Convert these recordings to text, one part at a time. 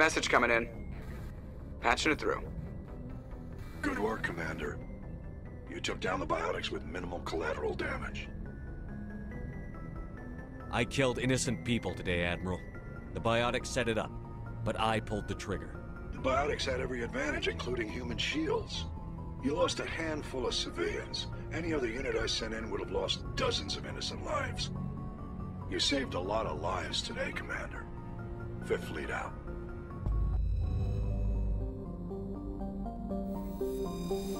Message coming in. Patching it through. Good work, Commander. You took down the biotics with minimal collateral damage. I killed innocent people today, Admiral. The biotics set it up, but I pulled the trigger. The biotics had every advantage, including human shields. You lost a handful of civilians. Any other unit I sent in would have lost dozens of innocent lives. You saved a lot of lives today, Commander. Fifth Fleet out. Thank you.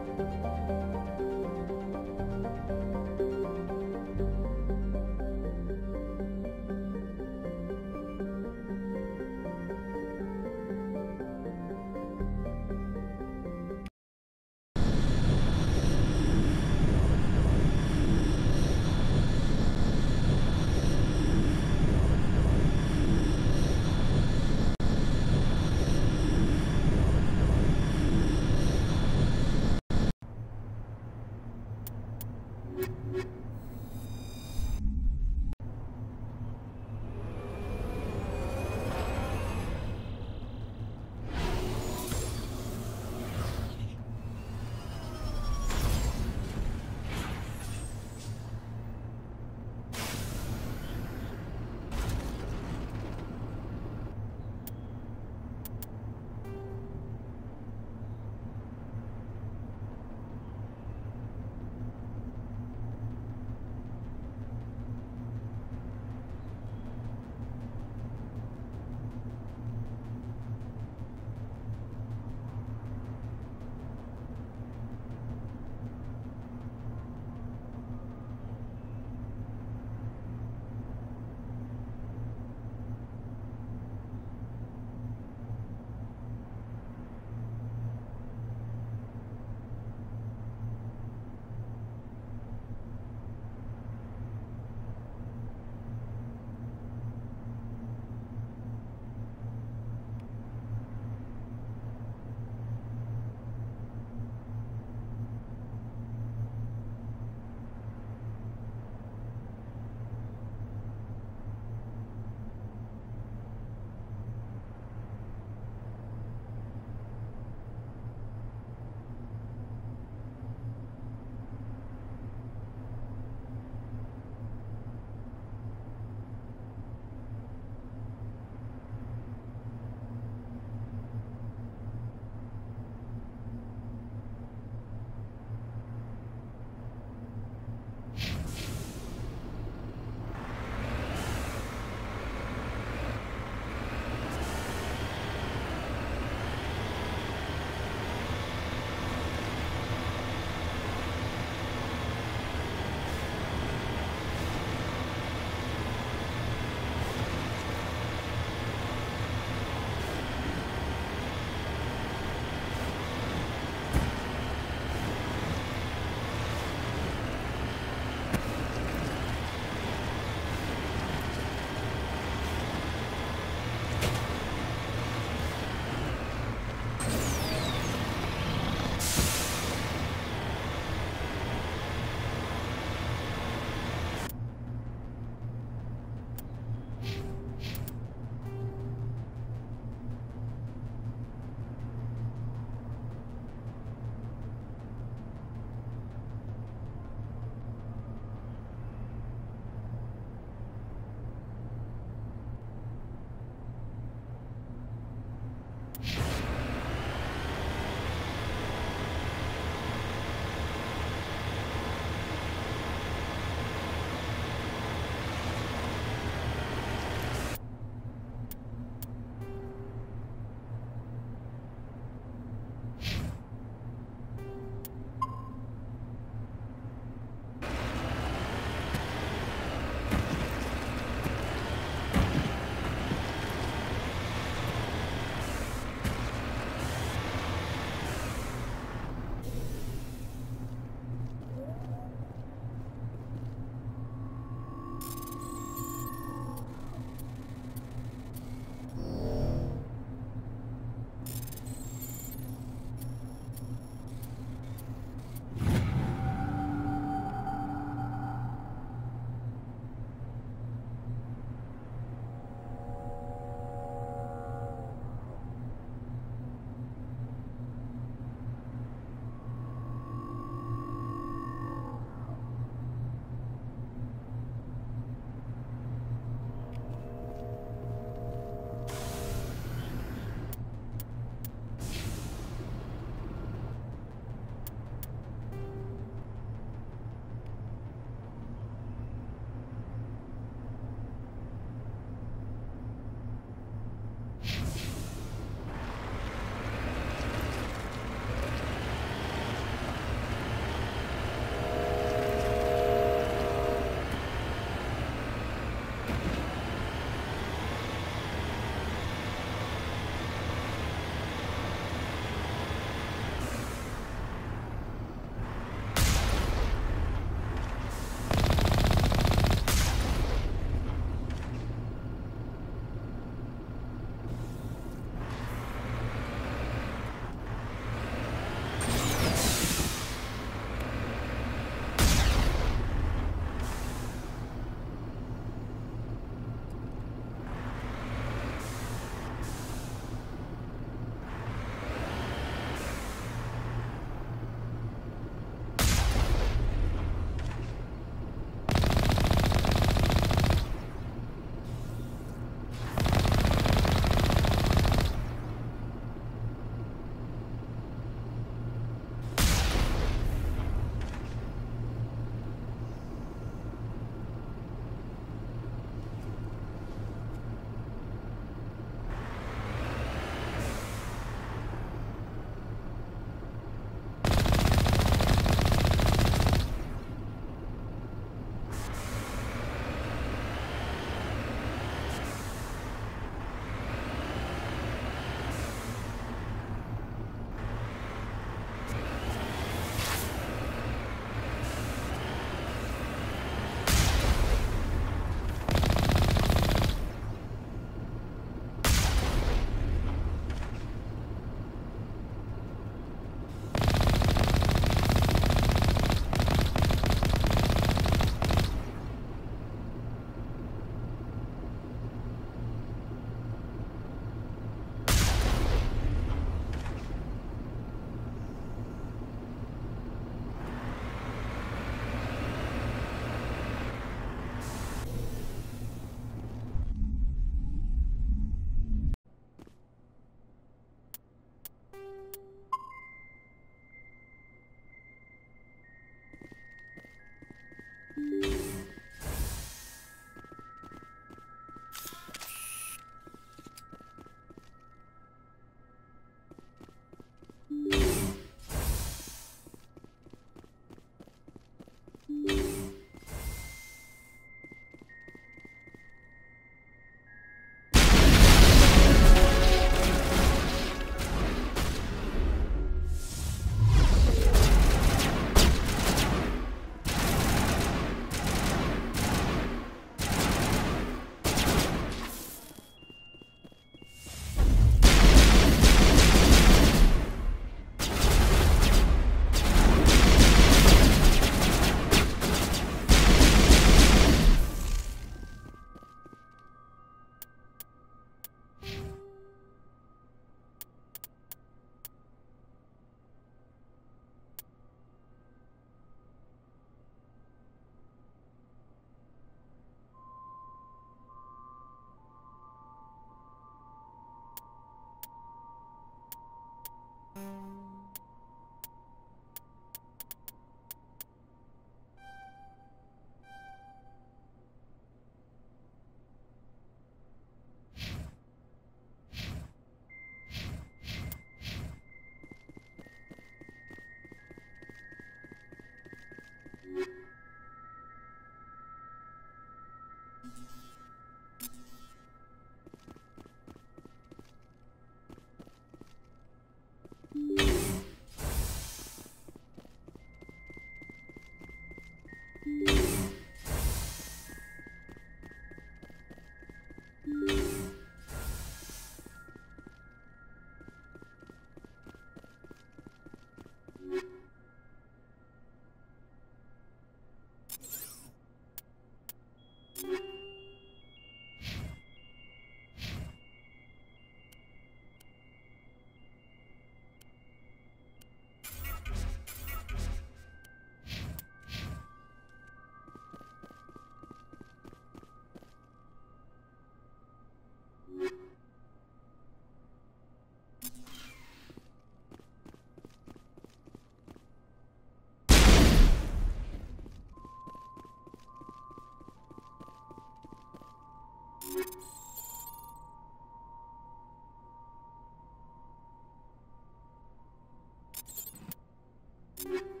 you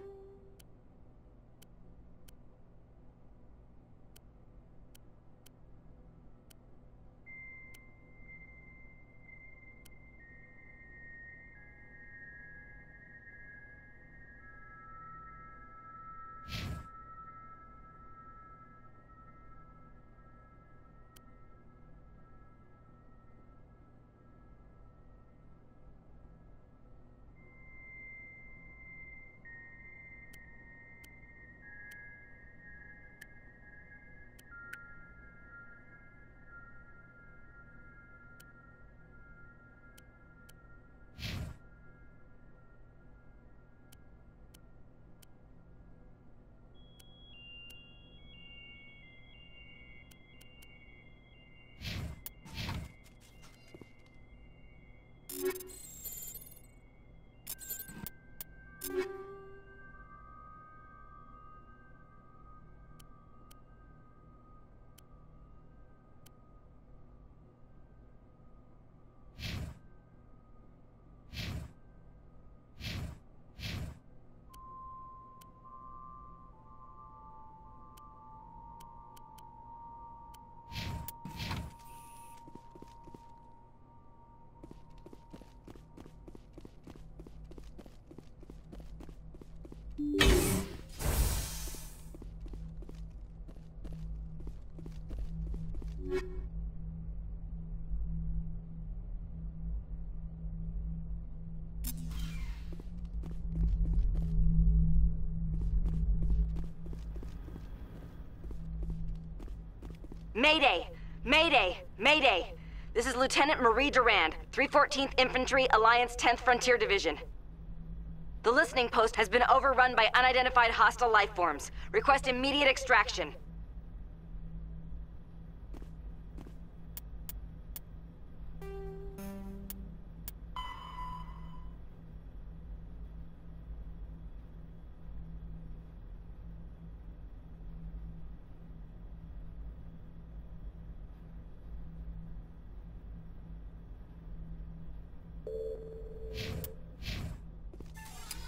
Mayday! Mayday! Mayday! This is Lieutenant Marie Durand, 314th Infantry, Alliance 10th Frontier Division. The listening post has been overrun by unidentified hostile life forms. Request immediate extraction.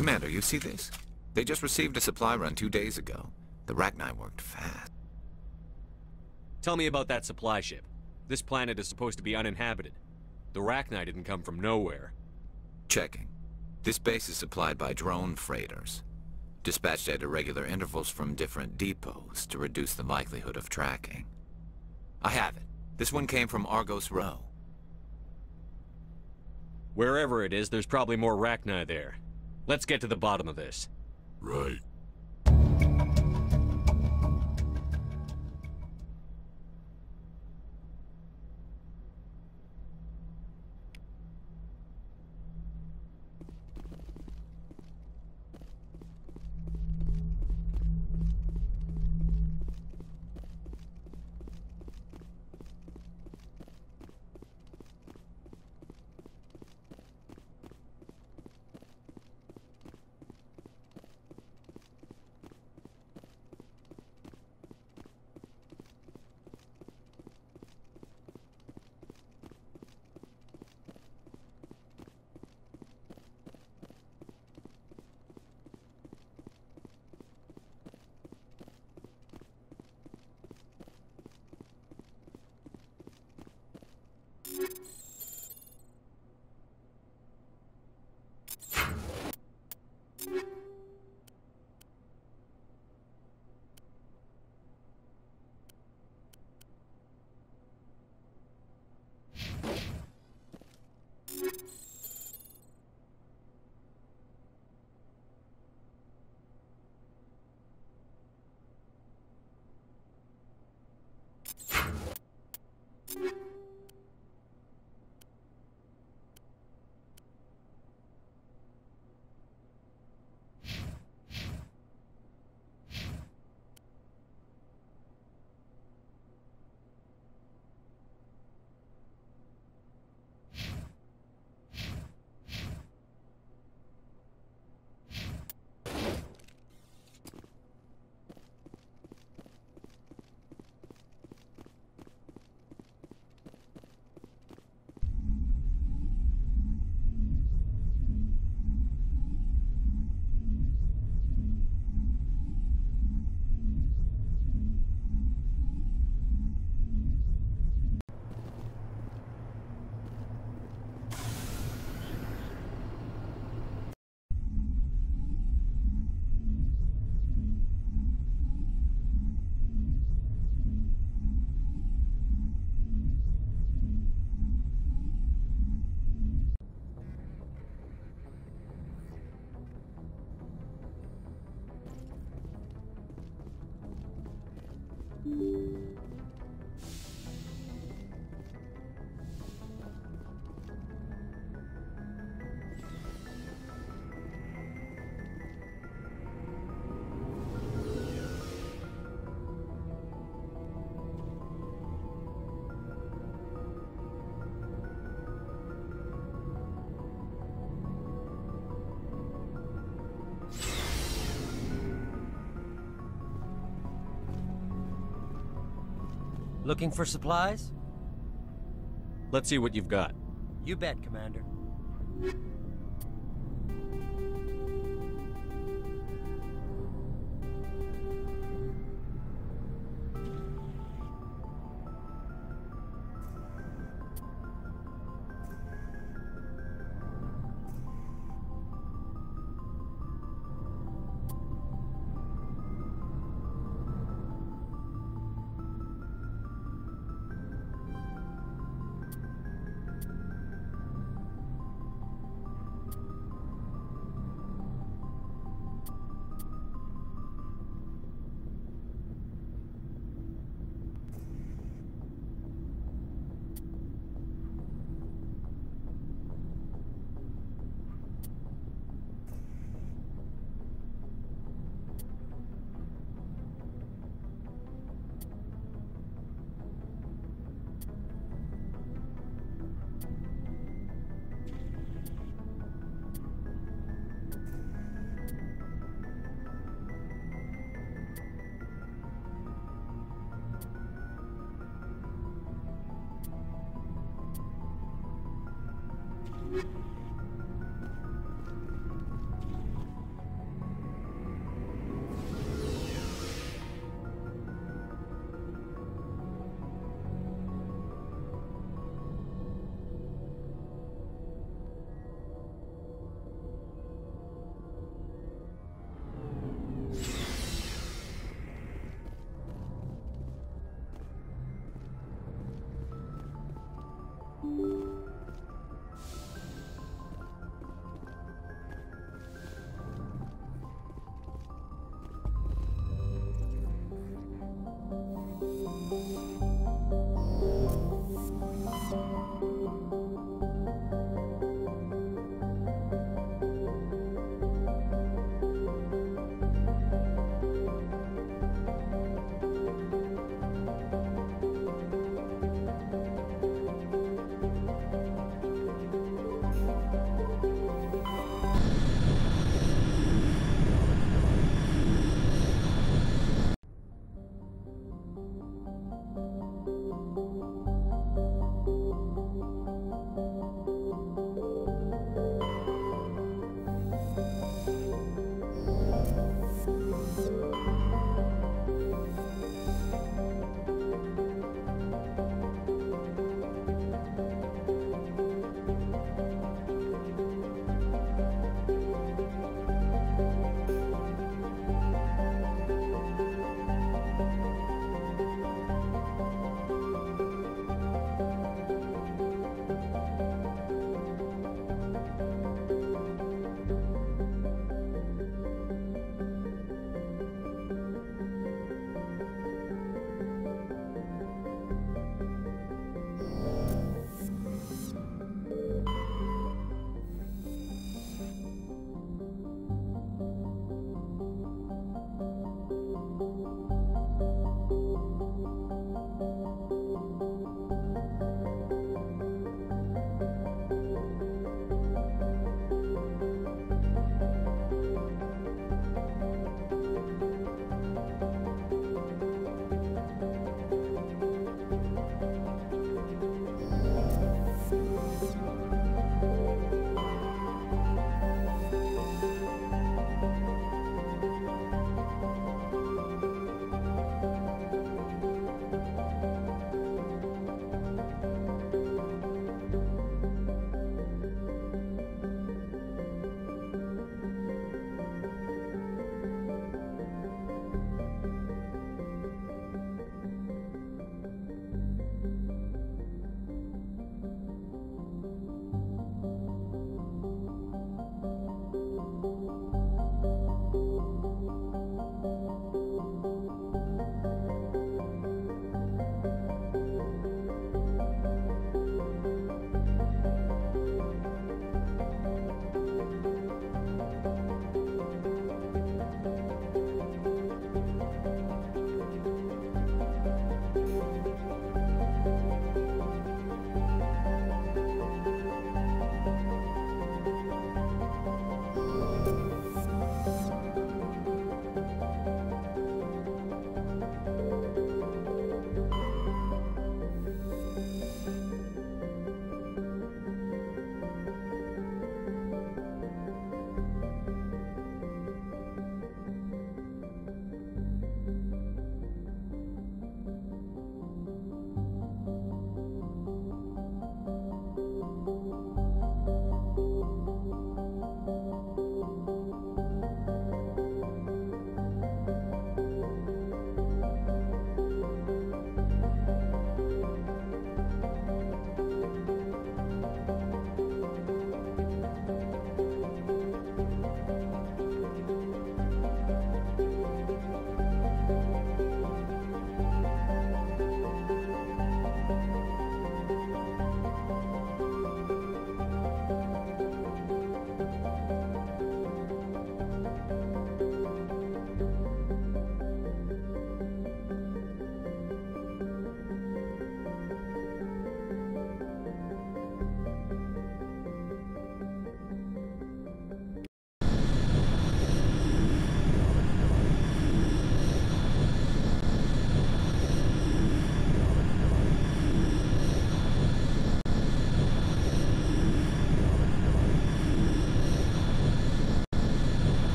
Commander, you see this? They just received a supply run two days ago. The Rachni worked fast. Tell me about that supply ship. This planet is supposed to be uninhabited. The Rachni didn't come from nowhere. Checking. This base is supplied by drone freighters, dispatched at irregular intervals from different depots to reduce the likelihood of tracking. I have it. This one came from Argos Rho. Wherever it is, there's probably more Rachni there. Let's get to the bottom of this. Right. Looking for supplies? Let's see what you've got. You bet, Commander.